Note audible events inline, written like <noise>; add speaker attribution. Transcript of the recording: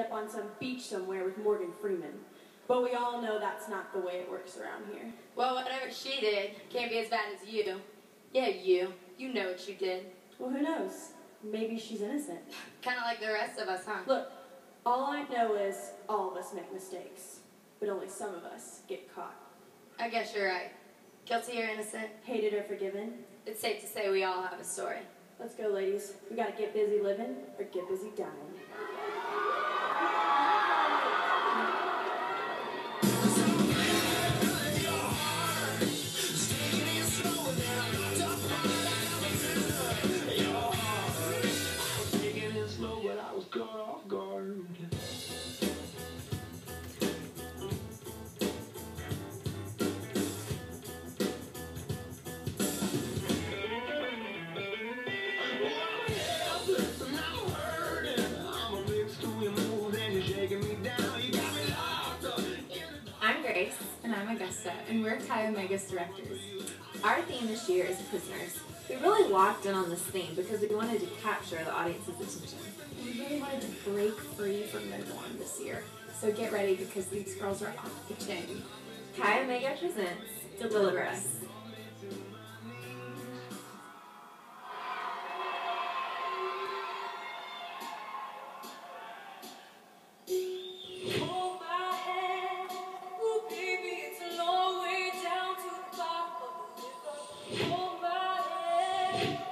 Speaker 1: up on some beach somewhere with Morgan Freeman. But we all know that's not the way it works around here.
Speaker 2: Well, whatever she did can't be as bad as you. Yeah, you. You know what you did.
Speaker 1: Well, who knows? Maybe she's innocent. <sighs>
Speaker 2: Kind of like the rest of us, huh?
Speaker 1: Look, all I know is all of us make mistakes, but only some of us get caught.
Speaker 2: I guess you're right. Guilty or innocent,
Speaker 1: Hated or forgiven?
Speaker 2: it's safe to say we all have a story.
Speaker 1: Let's go, ladies. We gotta get busy living or get busy dying.
Speaker 3: And we're Chi Omega's directors. Our theme this year is prisoners. We really locked in on this theme because we wanted to capture the audience's attention. We really wanted to break free from the norm this year. So get ready because these girls are off the chain. Chi Omega presents Deliver Us.
Speaker 4: Hand,